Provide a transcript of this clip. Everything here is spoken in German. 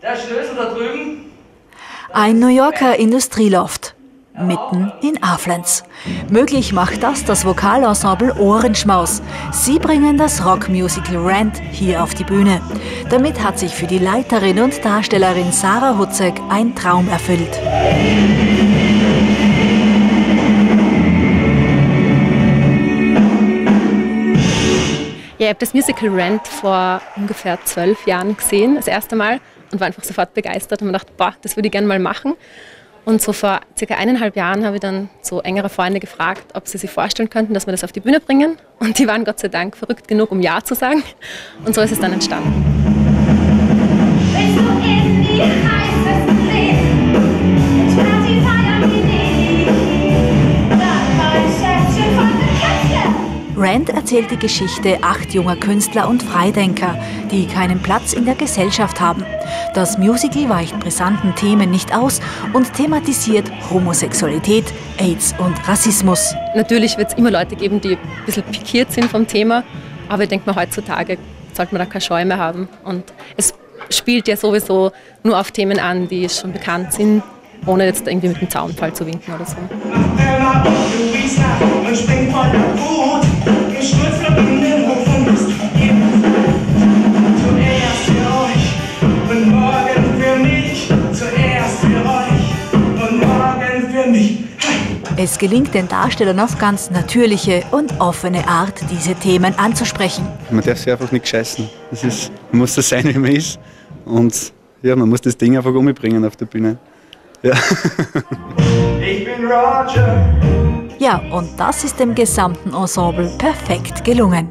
Der Schlüssel da drüben. Ein New Yorker Industrieloft mitten in Aflenz. Möglich macht das das Vokalensemble Ohrenschmaus. Sie bringen das Rockmusical Rant hier auf die Bühne. Damit hat sich für die Leiterin und Darstellerin Sarah Hutzek ein Traum erfüllt. Ja, ich habe das Musical Rent vor ungefähr zwölf Jahren gesehen, das erste Mal, und war einfach sofort begeistert und mir gedacht, boah, das würde ich gerne mal machen. Und so vor circa eineinhalb Jahren habe ich dann so engere Freunde gefragt, ob sie sich vorstellen könnten, dass wir das auf die Bühne bringen. Und die waren Gott sei Dank verrückt genug, um Ja zu sagen. Und so ist es dann entstanden. Rand erzählt die Geschichte acht junger Künstler und Freidenker, die keinen Platz in der Gesellschaft haben. Das Musical weicht brisanten Themen nicht aus und thematisiert Homosexualität, AIDS und Rassismus. Natürlich wird es immer Leute geben, die ein bisschen pikiert sind vom Thema, aber ich denke mal, heutzutage sollte man da keine Scheu mehr haben. Und es spielt ja sowieso nur auf Themen an, die schon bekannt sind, ohne jetzt irgendwie mit dem Zaunfall zu winken oder so. Es gelingt den Darstellern auf ganz natürliche und offene Art, diese Themen anzusprechen. Man darf sich einfach nicht scheißen. Das ist, man muss das sein, wie man ist. Und ja, man muss das Ding einfach umbringen auf der Bühne. Ja. ich bin Roger. Ja, und das ist dem gesamten Ensemble perfekt gelungen.